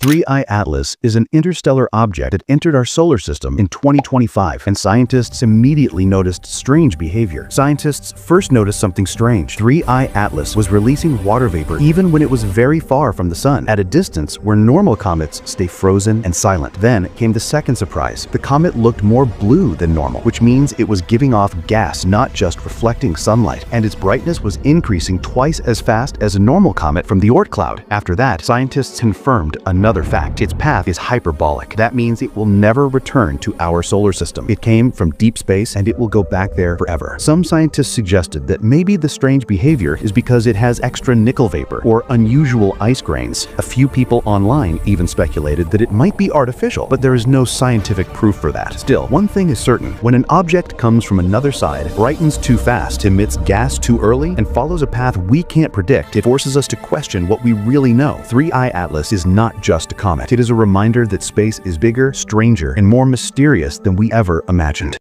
3I Atlas is an interstellar object that entered our solar system in 2025, and scientists immediately noticed strange behavior. Scientists first noticed something strange. 3I Atlas was releasing water vapor even when it was very far from the sun, at a distance where normal comets stay frozen and silent. Then came the second surprise. The comet looked more blue than normal, which means it was giving off gas, not just reflecting sunlight, and its brightness was increasing twice as fast as a normal comet from the Oort cloud. After that, scientists confirmed another another fact. Its path is hyperbolic. That means it will never return to our solar system. It came from deep space and it will go back there forever. Some scientists suggested that maybe the strange behavior is because it has extra nickel vapor or unusual ice grains. A few people online even speculated that it might be artificial, but there is no scientific proof for that. Still, one thing is certain. When an object comes from another side, brightens too fast, emits gas too early, and follows a path we can't predict, it forces us to question what we really know. 3i Atlas is not just just a comet. It is a reminder that space is bigger, stranger, and more mysterious than we ever imagined.